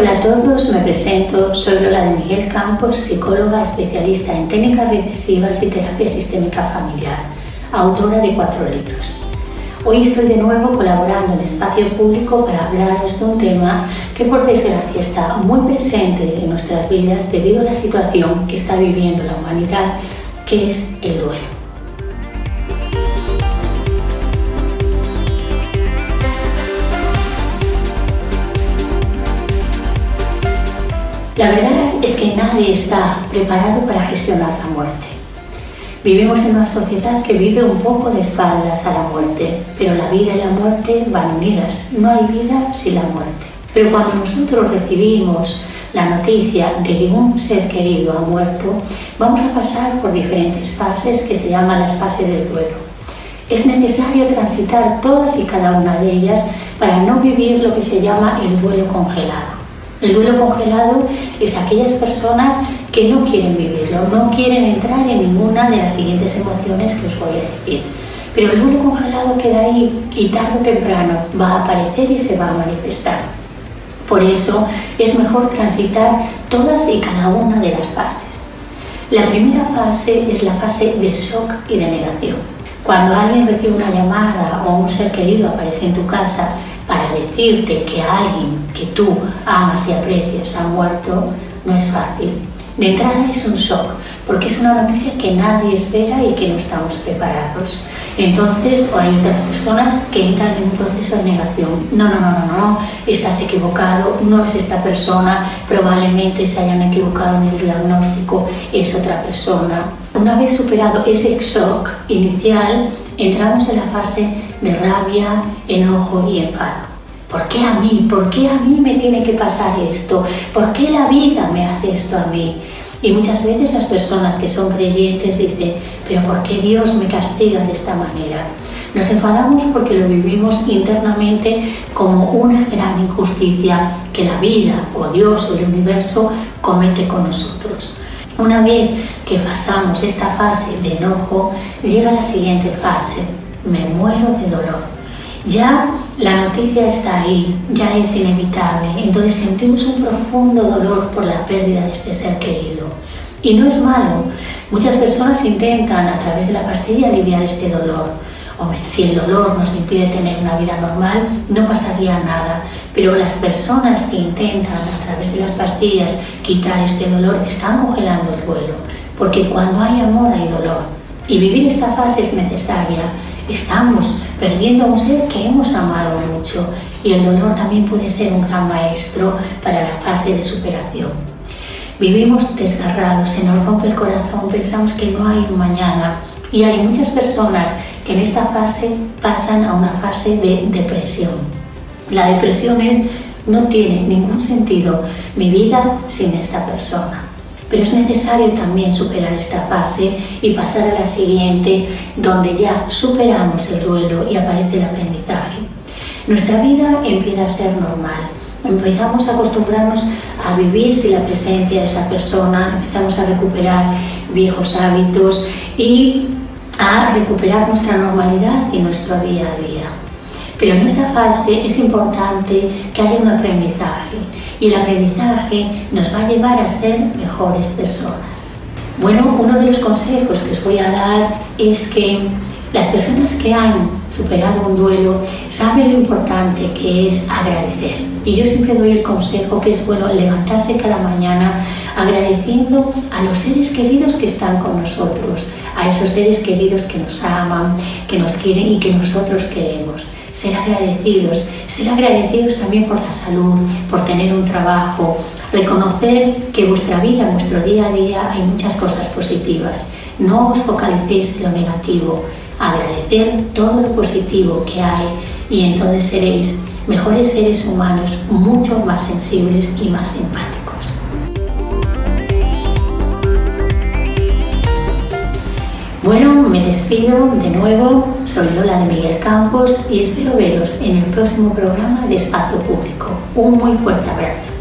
Hola a todos, me presento, soy Lola de Miguel Campos, psicóloga especialista en técnicas regresivas y terapia sistémica familiar, autora de cuatro libros. Hoy estoy de nuevo colaborando en espacio público para hablaros de un tema que por desgracia está muy presente en nuestras vidas debido a la situación que está viviendo la humanidad, que es el duelo. La verdad es que nadie está preparado para gestionar la muerte. Vivimos en una sociedad que vive un poco de espaldas a la muerte, pero la vida y la muerte van unidas. No hay vida sin la muerte. Pero cuando nosotros recibimos la noticia de que un ser querido ha muerto, vamos a pasar por diferentes fases que se llaman las fases del duelo. Es necesario transitar todas y cada una de ellas para no vivir lo que se llama el duelo congelado. El duelo congelado es aquellas personas que no quieren vivirlo, no quieren entrar en ninguna de las siguientes emociones que os voy a decir. Pero el duelo congelado queda ahí y tarde o temprano va a aparecer y se va a manifestar. Por eso es mejor transitar todas y cada una de las fases. La primera fase es la fase de shock y de negación. Cuando alguien recibe una llamada o un ser querido aparece en tu casa para decirte que alguien que tú amas y aprecias ha muerto, no es fácil. De entrada es un shock, porque es una noticia que nadie espera y que no estamos preparados. Entonces, hay otras personas que entran en un proceso de negación. No, no, no, no, no, estás equivocado, no es esta persona, probablemente se hayan equivocado en el diagnóstico, es otra persona. Una vez superado ese shock inicial, entramos en la fase de rabia, enojo y enfado. ¿Por qué a mí? ¿Por qué a mí me tiene que pasar esto? ¿Por qué la vida me hace esto a mí? Y muchas veces las personas que son creyentes dicen, pero ¿por qué Dios me castiga de esta manera? Nos enfadamos porque lo vivimos internamente como una gran injusticia que la vida o Dios o el universo comete con nosotros. Una vez que pasamos esta fase de enojo, llega la siguiente fase, me muero de dolor ya la noticia está ahí, ya es inevitable, entonces sentimos un profundo dolor por la pérdida de este ser querido. Y no es malo, muchas personas intentan a través de la pastilla aliviar este dolor. Hombre, si el dolor nos impide tener una vida normal, no pasaría nada, pero las personas que intentan a través de las pastillas quitar este dolor están congelando el duelo, porque cuando hay amor hay dolor. Y vivir esta fase es necesaria, estamos perdiendo a un ser que hemos amado mucho. Y el dolor también puede ser un gran maestro para la fase de superación. Vivimos desgarrados, se nos rompe el corazón, pensamos que no hay un mañana. Y hay muchas personas que en esta fase pasan a una fase de depresión. La depresión es no tiene ningún sentido mi vida sin esta persona pero es necesario también superar esta fase y pasar a la siguiente, donde ya superamos el duelo y aparece el aprendizaje. Nuestra vida empieza a ser normal. Empezamos a acostumbrarnos a vivir sin la presencia de esa persona, empezamos a recuperar viejos hábitos y a recuperar nuestra normalidad y nuestro día a día. Pero en esta fase es importante que haya un aprendizaje y el aprendizaje nos va a llevar a ser mejores personas. Bueno, uno de los consejos que os voy a dar es que las personas que han superado un duelo saben lo importante que es agradecer. Y yo siempre doy el consejo que es bueno levantarse cada mañana agradeciendo a los seres queridos que están con nosotros, a esos seres queridos que nos aman, que nos quieren y que nosotros queremos ser agradecidos, ser agradecidos también por la salud, por tener un trabajo, reconocer que en vuestra vida, en vuestro día a día hay muchas cosas positivas. No os focalicéis en lo negativo, agradecer todo lo positivo que hay y entonces seréis mejores seres humanos, mucho más sensibles y más empáticos. Bueno, me despido de nuevo, soy Lola de Miguel Campos y espero veros en el próximo programa de Espacio Público. Un muy fuerte abrazo.